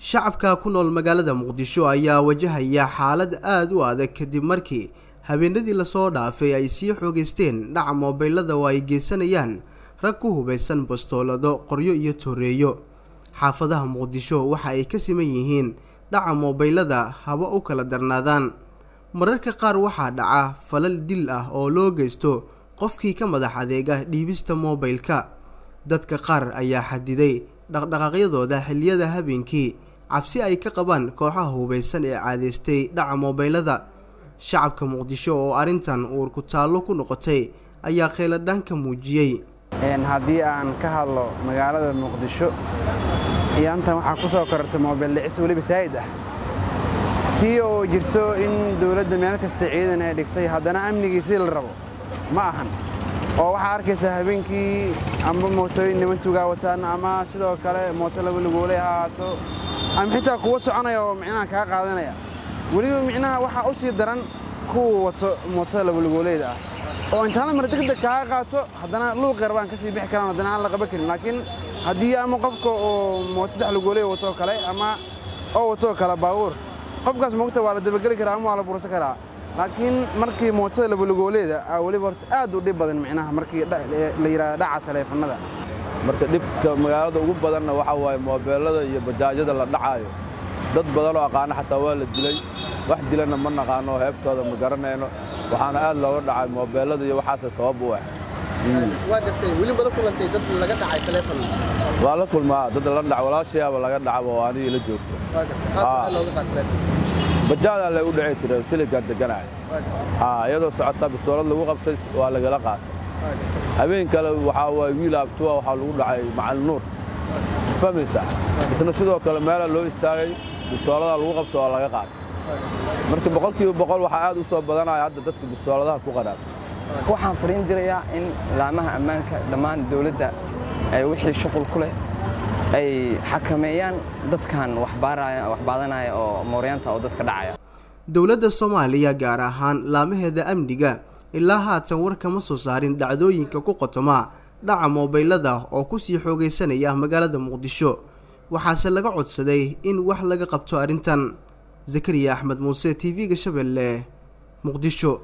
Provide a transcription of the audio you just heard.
shacabka ku nool magaalada muqdisho ayaa wajahaya xaalad aada u adag kadib markii habeenadii la soo dhaafay ay sii xoogeysteen dhaca moobeylada oo ay geysanayaan rag ku hubaysan bastoolado qoryo iyo tooreeyo xaafadaha muqdisho waxa ay ka siman yihiin dhaca moobeylada haba u kala darnaadaan. Mararka qaar waxaa dhaca falal dil ah oo loo geysto qofkii ka madax adeega dhiibista moobeylka dadka qaar ayaa xadiday dhaqdhaqaaqyadooda xilliyada habeenkii cabsi ay ka qabaan kooxaha hubaysan ee caadeystay dhaca moobeylada shacabka muqdisho oo arrintan uur ku taallo ku noqotay ayaa kheyladhaanka muujiyey. Haddii aan ka hadlo magaalada muqdisho iyaantan waxaa ku soo korartay moobeyl weliba saa'id ah. Tii oo jirto in dowladda meel kasta ciidan ay dhigtay haddana amnigii sidii la rabo ma ahan. Oo waxaa arkaysaa habeenkii amba mootooyin niman tugaa wataan ama sidoo kale mooto laba lugooley ha ahaato ama xitaa kuwa soconaya oo micnaha kaa qaadanaya. Weliba micnaha waxaa u sii daran kuwa wato mootada laba lugooleyda ah. Oo intaana mar degdeg kaa qaato haddana luuqeer baan ka sii bixi karaan haddana aan la qaban karin. Laakiin haddii ama qofka oo mooto saddex lugooley watoo kale ama oo watoo kale baabuur qofkaas moogta waa la dabageli karaa ama waa la bursan karaa. Laakiin markii mootada labalugooleeda aa weliba horta aad u dhib badan micnaha markii la yidhahda dhaca taleefannada marka dhibka magaalada ugu badanna waxaa waaye moobeellada iyo bajaajyada la dhacaayo. Dad badanoo aqaana xataa waa la dilay. Wax dilanna ma naqaano heebtooda ma garanayno. Waxaana aad looga dhacay moobeellada iyo waxaase sabab u ah. Waa la kulmaa dad la dhac walaashayaaba laga dhacaba oo anigii la joogto. Bajaadaa lay u dhici tira siligaa deganaya iyadoo socota bistoolad lagu qabtay waa lagala qaatay habeen kale waxaa waay wiil abtuwa waxaa lagu dhacay macalin nuur. Fahmaysa? Isna sidoo kale meela loo istaagay bistooladaa lagu qabta waa laga qaatay. Marka boqolkiiba boqol waxaa aad u soo badanaya hadda dadka bistooladaha ku qadhaabta waxaan fariin dirayaa in laamaha ammaanka dhammaan dawladda ay wixii shuqul ku leh ay xakameeyaan dadkan waxbaadanaya oo mooryaanta oo dadka dhacaya. Dowladda soomaaliya gaar ahaan laamaheeda amniga ilaa haatan war kama soo saarin dhacdooyinka ku qotoma dhaca moobeylada oo ku sii xoogaysanaya magaalada muqdisho. Waxaase laga codsaday in wax laga qabto arrintan. Zakariya axmed muuse t v-ga shabeelle muqdisho